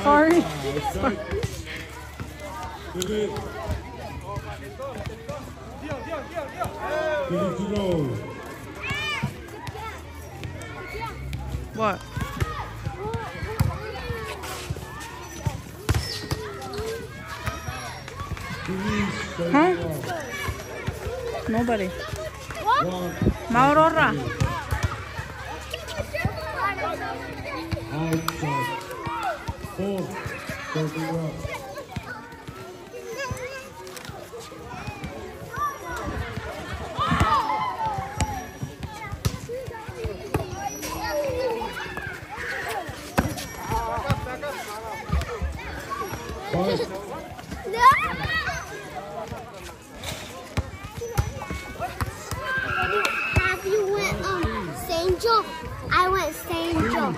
Sorry. Outside. David. Billy to roll. What? Huh? 31. Nobody. One. Maurora. Went Saint Joe.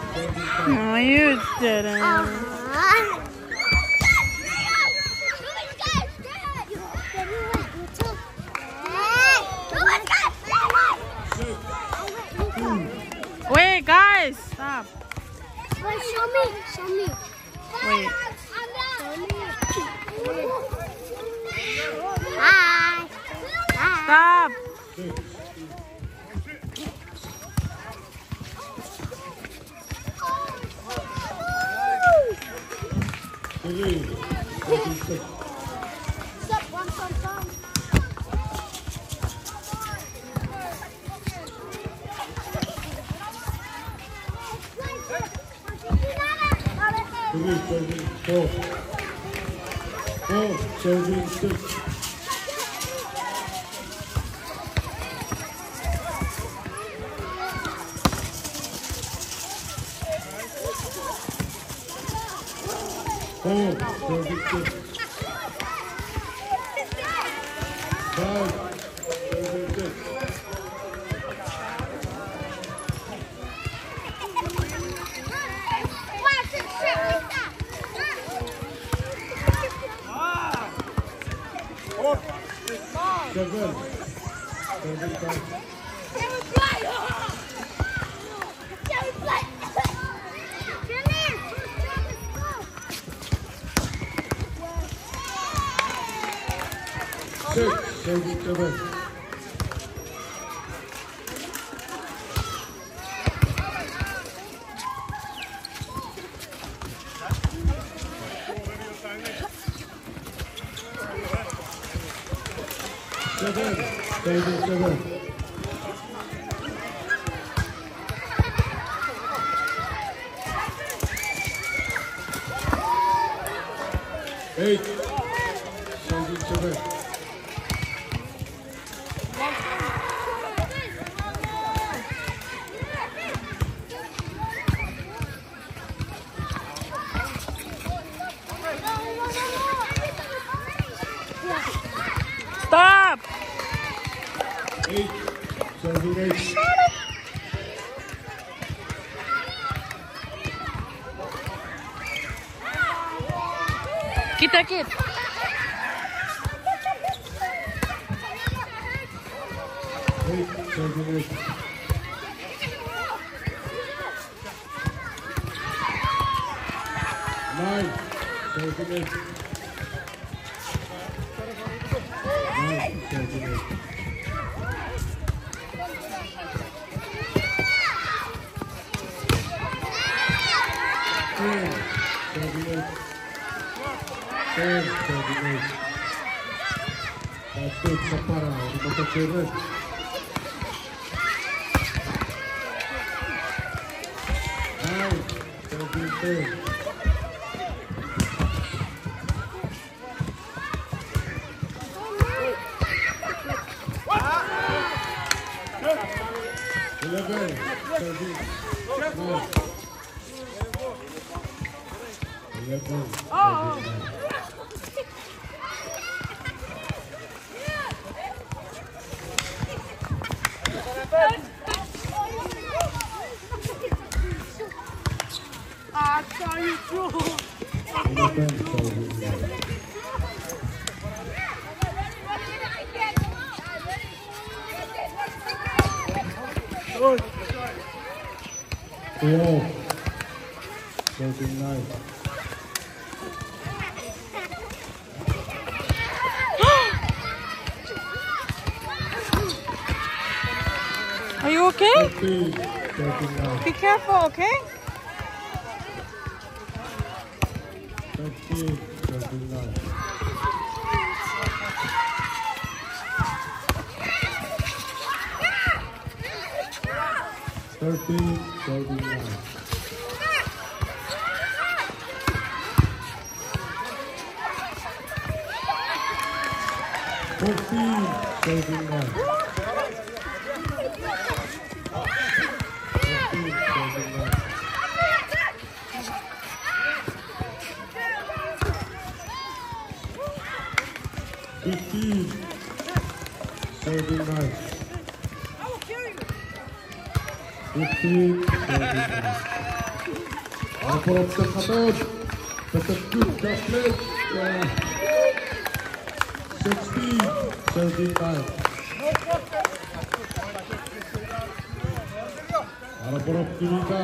No, you didn't. Uh-huh. Wait, guys, stop. Wait, show me, show me. Wait. を照準して。Oh, perfect. Five. Güzel. Tebrikler. Çek, çek, çek. 세진채백哎이세진 채. Seus direitos. Kita kit. Ei, seus direitos. Nine. Seus direitos. Bateu separa, botou tirando. Vai, pelo pinteiro. Ele vem, pelo pinteiro. Seventy-nine. You okay? Be careful, okay? 13, 39. Thirteen, thirty-nine. Fourteen, thirty-nine. っていうことになります。Applaus für Katon. Das ist gut, das ist Das Spiel, das geht bald. Ahora por Optimita.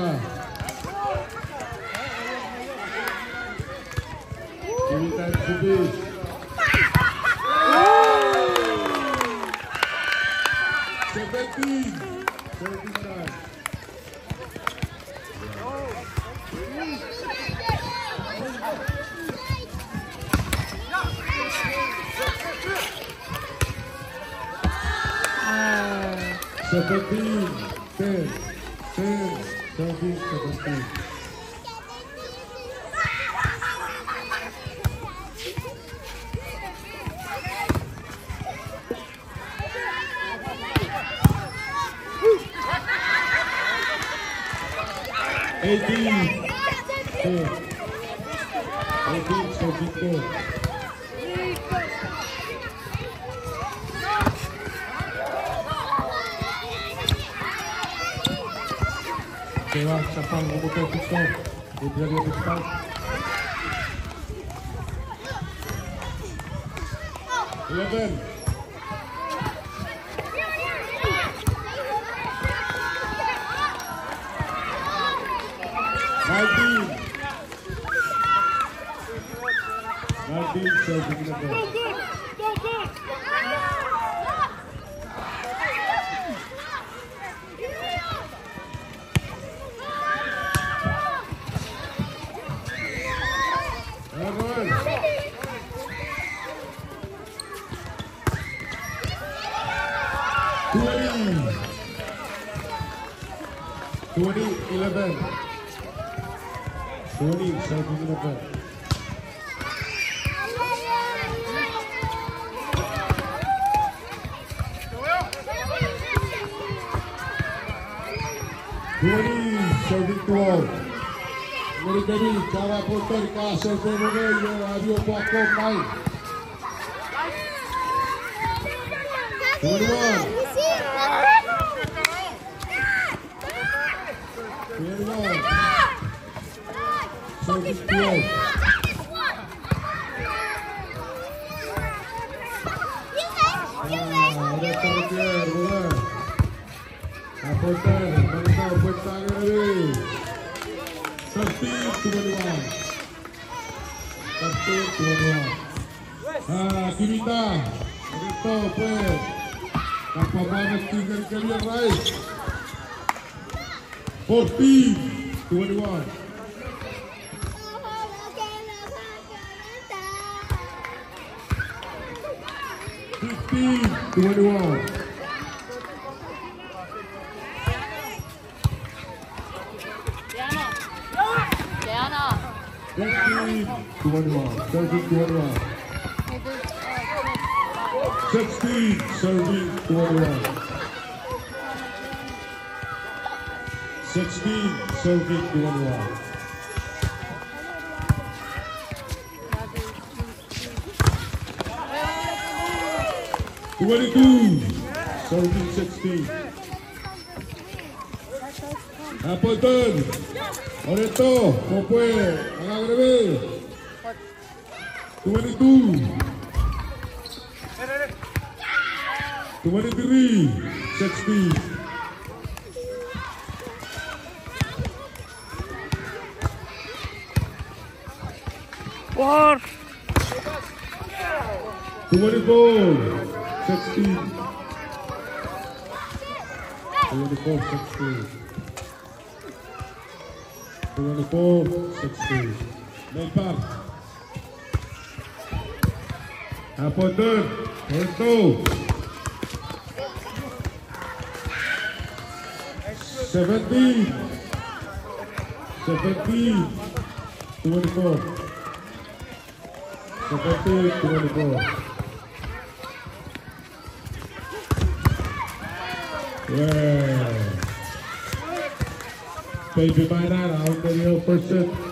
Optimita en su piso. Serpentín. Serpentín. Seu Campinho, Pedro, Pedro, seu Vítor, Campinho. 18 4 18 44 Była Szafan Robotowicza, Wydrowie Wykształt. Jeden. go, go, go. go, go. Twenty eleven. Twenty seven eleven. Dionisio Víctor. Murigani cara puterka sebenarnya Aryo Pakom main. Firman. Firman. Sebenarnya. Ah, Kimita. Right. 14, 21. 15, 21. 21. 13, 21. 16, 17, 21. 16, 17, 21. Twenty-two, seventeen, sixteen. Appleton, Oreto, ¿cómo fue? Haga breve. 22, 23, 16, 4, 24, 16, 24, 16, 24, 16, 24, 16. A poner, Porto. Seventeen. Seventeen. Twenty-four. Seventeen. Twenty-four. Yeah. Baby by that, I'll get your first set.